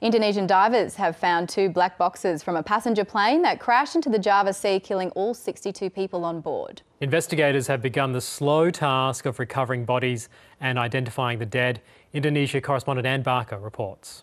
Indonesian divers have found two black boxes from a passenger plane that crashed into the Java Sea, killing all 62 people on board. Investigators have begun the slow task of recovering bodies and identifying the dead. Indonesia correspondent Anne Barker reports.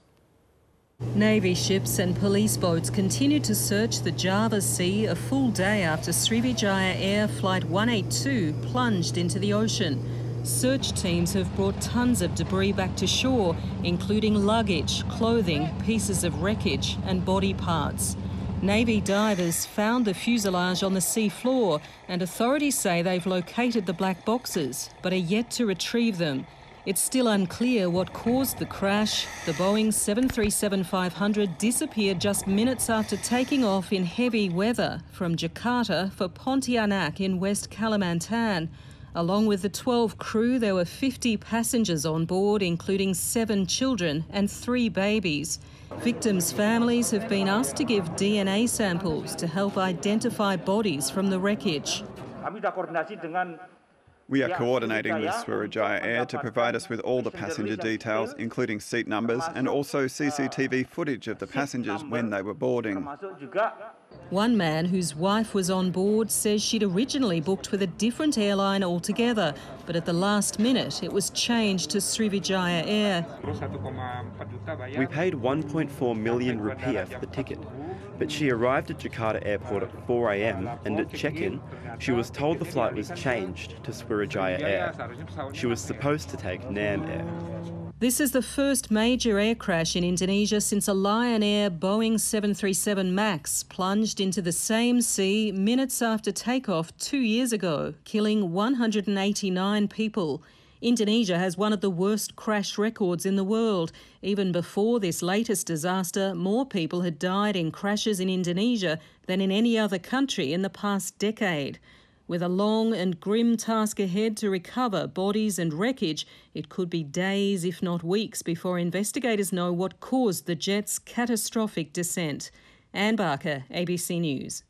Navy ships and police boats continued to search the Java Sea a full day after Sriwijaya Air Flight 182 plunged into the ocean. Search teams have brought tons of debris back to shore, including luggage, clothing, pieces of wreckage, and body parts. Navy divers found the fuselage on the sea floor, and authorities say they've located the black boxes, but are yet to retrieve them. It's still unclear what caused the crash. The Boeing 737-500 disappeared just minutes after taking off in heavy weather from Jakarta for Pontianak in West Kalimantan. Along with the 12 crew, there were 50 passengers on board, including seven children and three babies. Victims' families have been asked to give DNA samples to help identify bodies from the wreckage. We are coordinating with Sriwijaya Air to provide us with all the passenger details, including seat numbers and also CCTV footage of the passengers when they were boarding. One man whose wife was on board says she'd originally booked with a different airline altogether, but at the last minute it was changed to Sriwijaya Air. We paid 1.4 million rupiah for the ticket, but she arrived at Jakarta airport at 4 a.m. and at check-in she was told the flight was changed to Sriwijaya Air. She was supposed to take Nam Air. This is the first major air crash in Indonesia since a Lion Air Boeing 737 MAX plunged into the same sea minutes after takeoff two years ago, killing 189 people. Indonesia has one of the worst crash records in the world. Even before this latest disaster, more people had died in crashes in Indonesia than in any other country in the past decade. With a long and grim task ahead to recover bodies and wreckage, it could be days, if not weeks, before investigators know what caused the jet's catastrophic descent. Anne Barker, ABC News.